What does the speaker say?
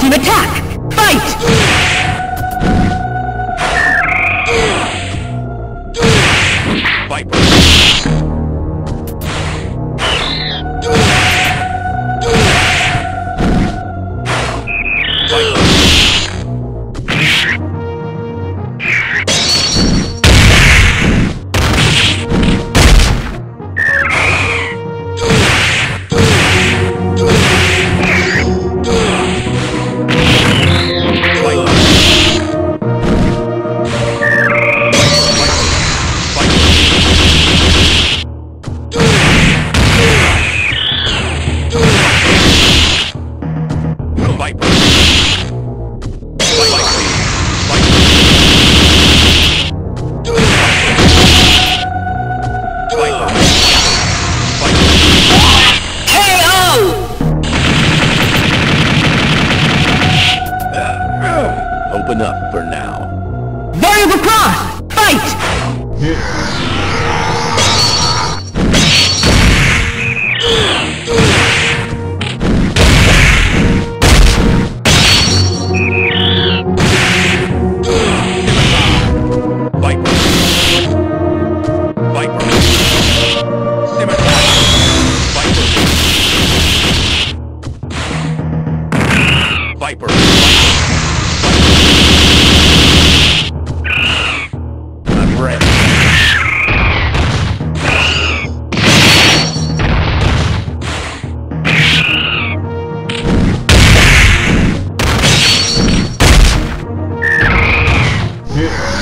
Team attack! Fight! Open up for now. Variable cross! Fight! Viper. Viper. Scimitar. Viper. Viper. Viper. Yeah.